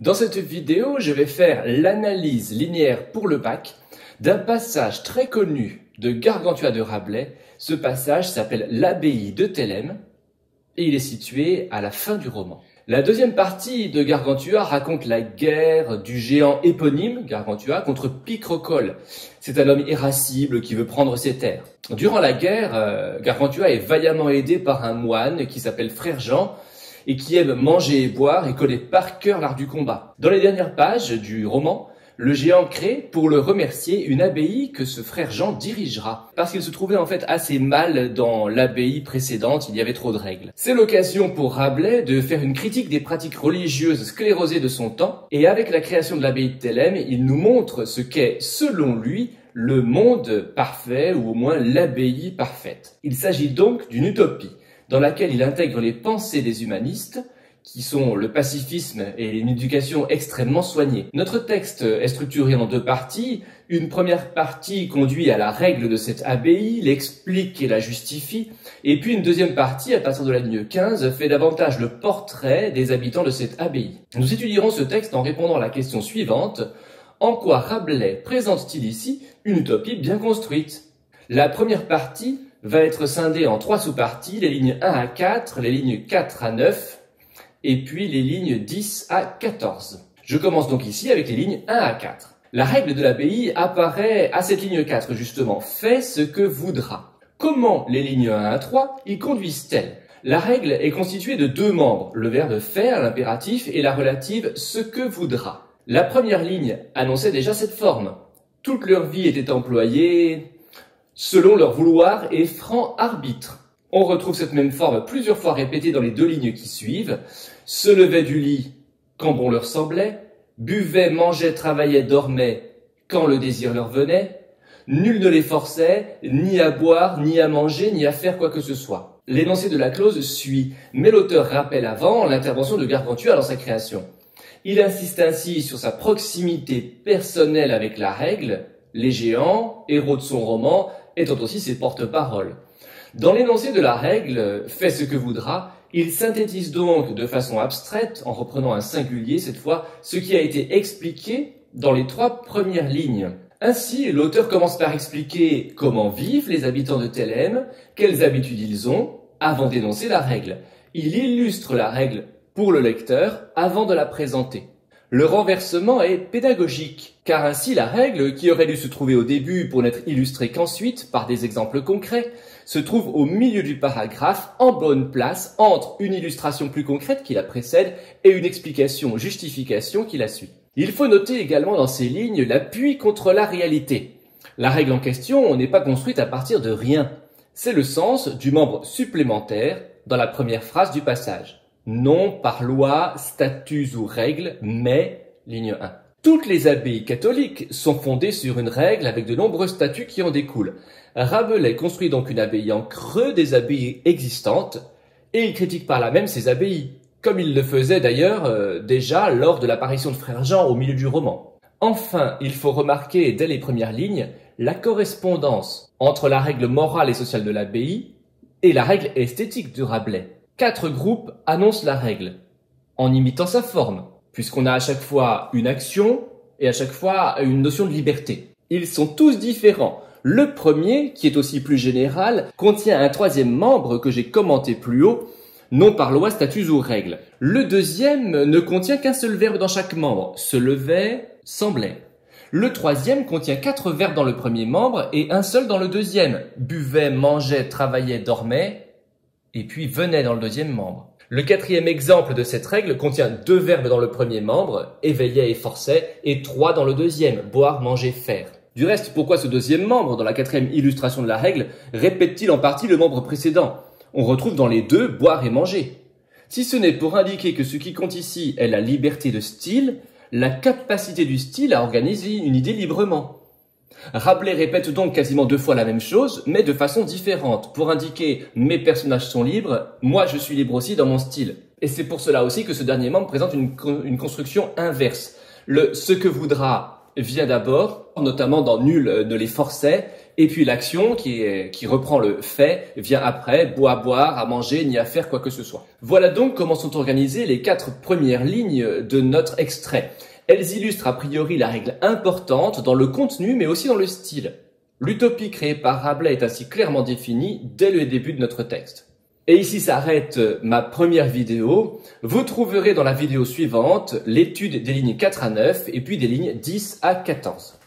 Dans cette vidéo, je vais faire l'analyse linéaire pour le bac d'un passage très connu de Gargantua de Rabelais. Ce passage s'appelle l'abbaye de Thélème et il est situé à la fin du roman. La deuxième partie de Gargantua raconte la guerre du géant éponyme, Gargantua, contre Picrocole. C'est un homme irascible qui veut prendre ses terres. Durant la guerre, euh, Gargantua est vaillamment aidé par un moine qui s'appelle Frère Jean, et qui aime manger et boire et connaît par cœur l'art du combat. Dans les dernières pages du roman, le géant crée, pour le remercier, une abbaye que ce frère Jean dirigera, parce qu'il se trouvait en fait assez mal dans l'abbaye précédente, il y avait trop de règles. C'est l'occasion pour Rabelais de faire une critique des pratiques religieuses sclérosées de son temps, et avec la création de l'abbaye de Thélème, il nous montre ce qu'est, selon lui, le monde parfait, ou au moins l'abbaye parfaite. Il s'agit donc d'une utopie, dans laquelle il intègre les pensées des humanistes, qui sont le pacifisme et une éducation extrêmement soignée. Notre texte est structuré en deux parties. Une première partie conduit à la règle de cette abbaye, l'explique et la justifie, et puis une deuxième partie, à partir de la ligne 15, fait davantage le portrait des habitants de cette abbaye. Nous étudierons ce texte en répondant à la question suivante. En quoi Rabelais présente-t-il ici une utopie bien construite? La première partie va être scindée en trois sous-parties, les lignes 1 à 4, les lignes 4 à 9, et puis les lignes 10 à 14. Je commence donc ici avec les lignes 1 à 4. La règle de l'abbaye apparaît à cette ligne 4 justement. Fais ce que voudra. Comment les lignes 1 à 3 y conduisent-elles? La règle est constituée de deux membres, le verbe faire, l'impératif, et la relative ce que voudra. La première ligne annonçait déjà cette forme. Toute leur vie était employée selon leur vouloir et franc arbitre. On retrouve cette même forme plusieurs fois répétée dans les deux lignes qui suivent. Se levait du lit quand bon leur semblait, buvait, mangeait, travaillait, dormait quand le désir leur venait. Nul ne les forçait ni à boire, ni à manger, ni à faire quoi que ce soit. L'énoncé de la clause suit, mais l'auteur rappelle avant l'intervention de Gargantua dans sa création. Il insiste ainsi sur sa proximité personnelle avec la règle, les géants, héros de son roman, étant aussi ses porte-paroles. Dans l'énoncé de la règle, fais ce que voudra, il synthétise donc de façon abstraite, en reprenant un singulier cette fois, ce qui a été expliqué dans les trois premières lignes. Ainsi, l'auteur commence par expliquer comment vivent les habitants de Thélème, quelles habitudes ils ont, avant d'énoncer la règle. Il illustre la règle pour le lecteur avant de la présenter. Le renversement est pédagogique, car ainsi la règle, qui aurait dû se trouver au début pour n'être illustrée qu'ensuite par des exemples concrets, se trouve au milieu du paragraphe, en bonne place, entre une illustration plus concrète qui la précède et une explication, justification qui la suit. Il faut noter également dans ces lignes l'appui contre la réalité. La règle en question n'est pas construite à partir de rien. C'est le sens du membre supplémentaire dans la première phrase du passage non par loi, statuts ou règles, mais, ligne 1. Toutes les abbayes catholiques sont fondées sur une règle avec de nombreux statuts qui en découlent. Rabelais construit donc une abbaye en creux des abbayes existantes, et il critique par là même ces abbayes, comme il le faisait d'ailleurs euh, déjà lors de l'apparition de Frère Jean au milieu du roman. Enfin, il faut remarquer dès les premières lignes la correspondance entre la règle morale et sociale de l'abbaye et la règle esthétique de Rabelais. Quatre groupes annoncent la règle, en imitant sa forme, puisqu'on a à chaque fois une action et à chaque fois une notion de liberté. Ils sont tous différents. Le premier, qui est aussi plus général, contient un troisième membre que j'ai commenté plus haut, non par loi, statuts ou règles. Le deuxième ne contient qu'un seul verbe dans chaque membre, se levait, semblait. Le troisième contient quatre verbes dans le premier membre et un seul dans le deuxième, buvait, mangeait, travaillait, dormait, et puis venait dans le deuxième membre. Le quatrième exemple de cette règle contient deux verbes dans le premier membre, éveillait et forçait, et trois dans le deuxième, boire, manger, faire. Du reste, pourquoi ce deuxième membre, dans la quatrième illustration de la règle, répète-t-il en partie le membre précédent? On retrouve dans les deux boire et manger. Si ce n'est pour indiquer que ce qui compte ici est la liberté de style, la capacité du style à organiser une idée librement. Rabelais répète donc quasiment deux fois la même chose, mais de façon différente, pour indiquer mes personnages sont libres, moi je suis libre aussi dans mon style. Et c'est pour cela aussi que ce dernier membre présente une, construction inverse. Le ce que voudra vient d'abord, notamment dans Nul ne les forçait, et puis l'action qui, qui reprend le fait vient après, boire, boire, à manger, ni à faire quoi que ce soit. Voilà donc comment sont organisées les quatre premières lignes de notre extrait. Elles illustrent a priori la règle importante dans le contenu mais aussi dans le style. L'utopie créée par Rabelais est ainsi clairement définie dès le début de notre texte. Et ici s'arrête ma première vidéo. Vous trouverez dans la vidéo suivante l'étude des lignes 4 à 9 et puis des lignes 10 à 14.